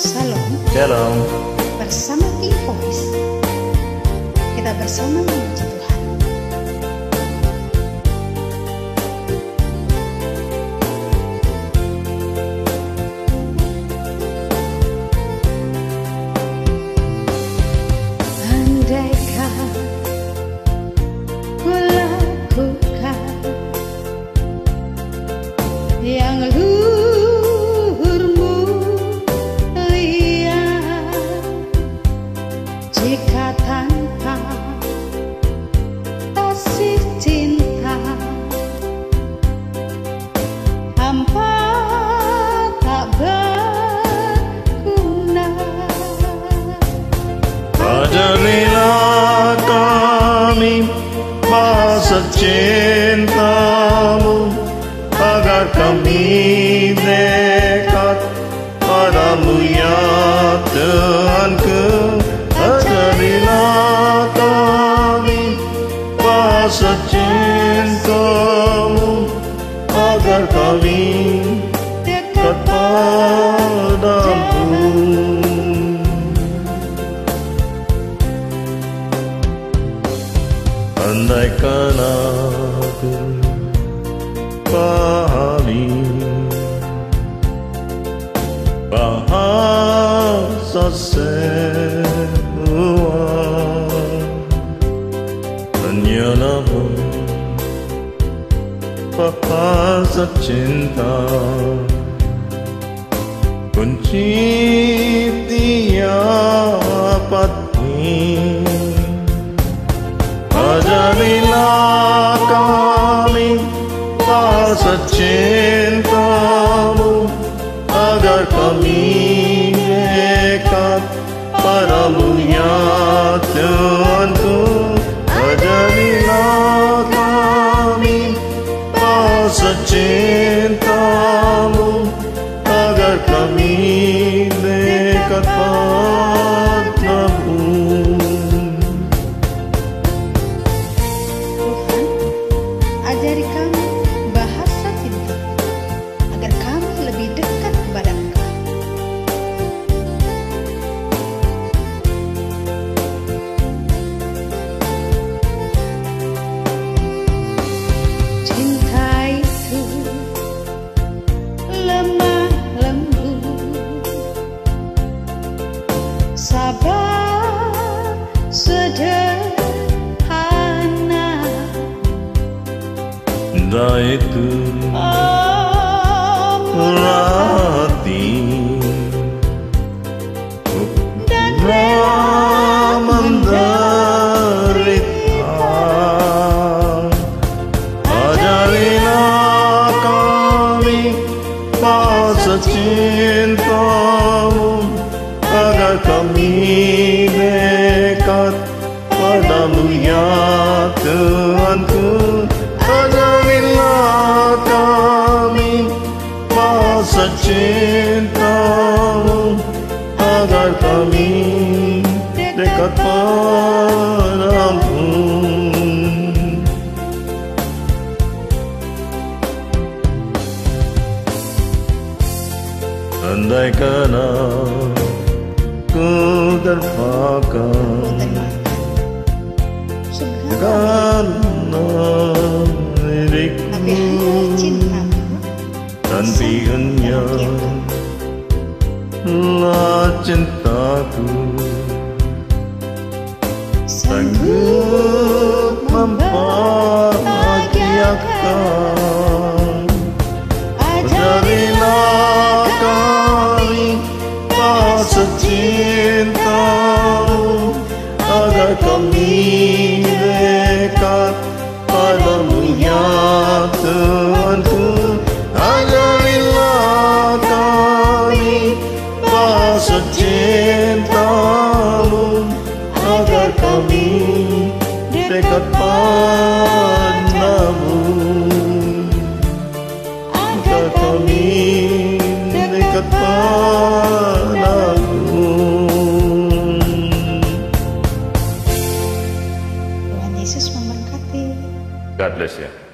Salam Shalom. bersama King Voice. Kita bersama memuji Tuhan. Ajarilah kami bahasa cintamu agar kami dekat padamu ya Tuhanku. Agar Andaikan aku pahami. Bahasa semua hanyalah bahasa cinta सचेता अगरमी करमण्यात् zaitun itu menderita. Ajarilah kami cintamu agar kami dekat padamu ya Tuhanku. Bahasa cintamu Agar de dekat padamu Andaikan aku terpakai cintaku sanggup membahagiakan Ajarilah kami bahasa cintamu Agar kami dekat padamu ya kami dekat padamu. Tuhan Yesus memberkati. God bless you.